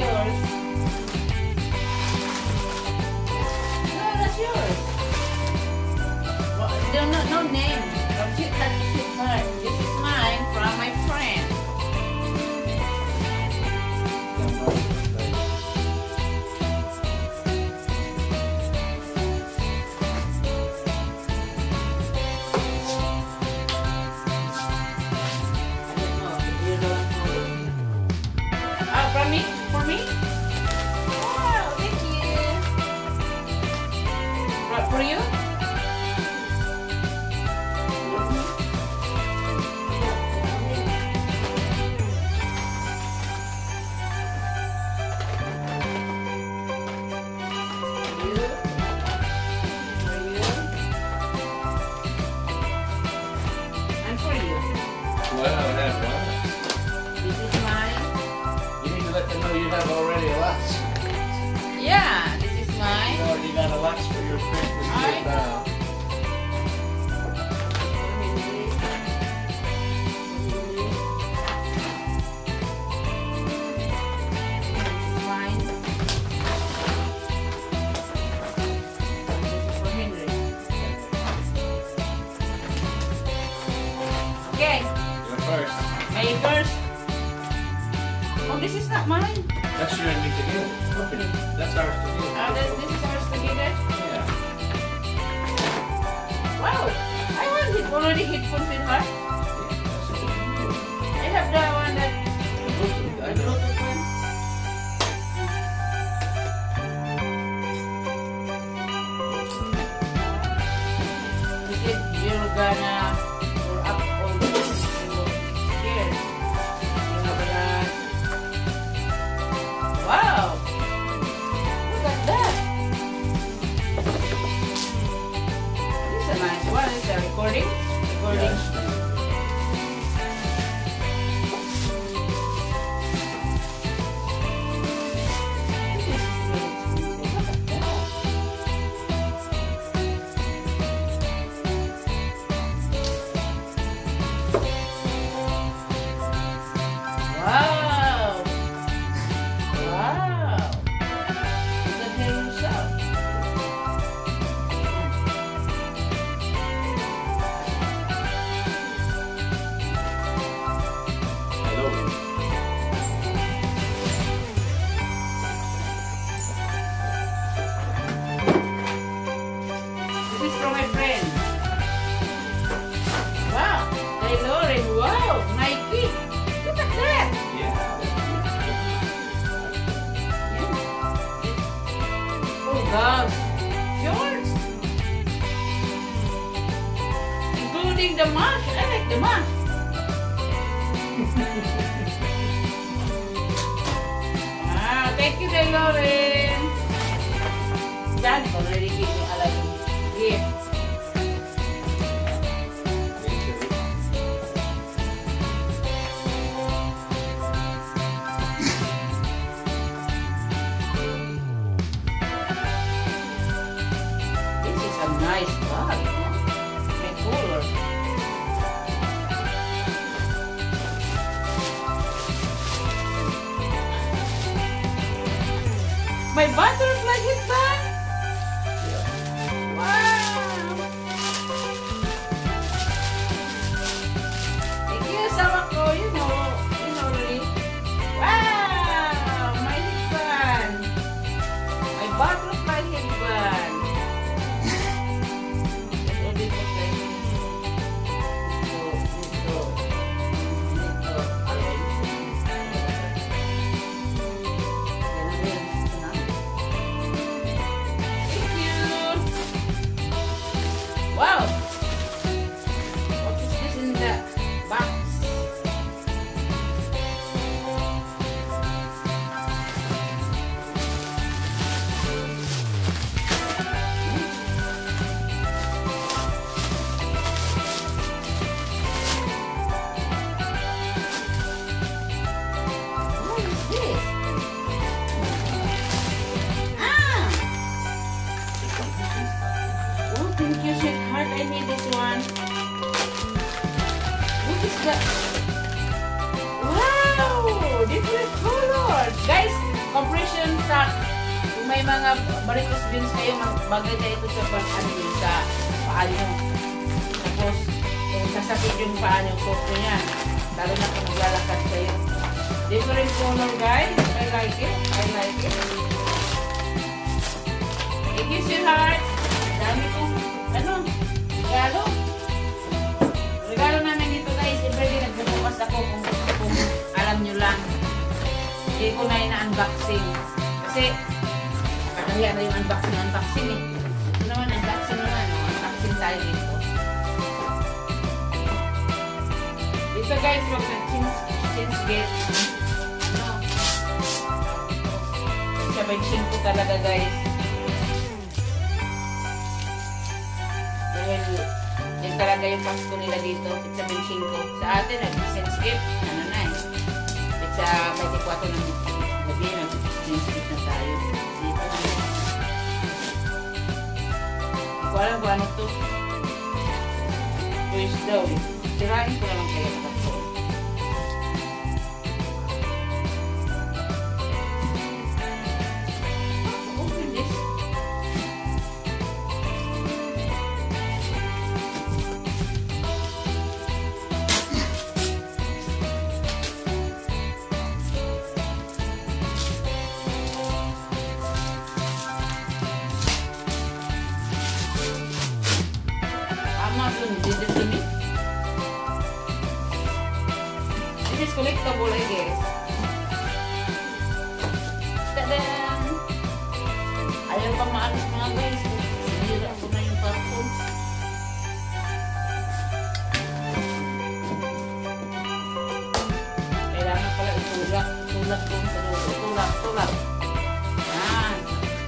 yours. Wow, thank you. Right for you? Santa for your Christmas. Oh, this is not mine. That's your be the company. That's ours to do. Oh, that's, this is ours to do that? Yeah. Wow! I want it already hit in her. I have done The mask. I like the mask. ah, thank you, Taylorin. Daddy already My butter mga varicose veins kayo, magbagay tayo ito sa pang ano yun, sa paa nyo. Tapos, kung sasakit yung paa nyo, suot nyo. Lalo na kung maglalakad kayo. Different color, guys. I like it. I like it. Thank you, sweetheart. Dami kong, ano, regalo. Regalo namin dito guys. Everyday nagbubukas ako kung gusto kong alam nyo lang. Hindi ko na inaan unboxing. Kasi, kakahiya na yung unboxing, unboxing eh. Ito naman, unboxing naman. oh. Unboxing tayo dito. Dito guys, wag na since, since get, ano, sabay ko talaga guys. Dahil, yun talaga yung Pasko nila dito, pizza 25. Sa atin, nag-sense gift, ano na eh. Pizza 24 ng Agora vamos os então. dois tirar não branco. di sini. Ini kulit kita boleh guys. Ayam ayaw pa maalis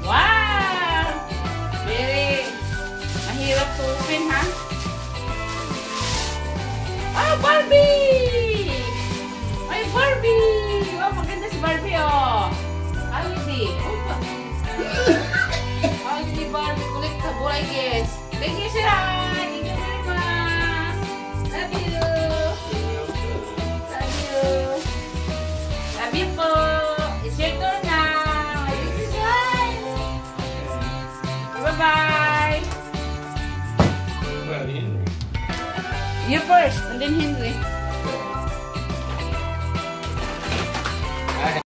wow very mahirap tupin ha? Barbie! Ay, Barbie! Oh, maganda si Barbie, oh. Holiday. Oh, ba? Holiday Barbie collectible, I guess. Thank you, sir. You first, and then Henry.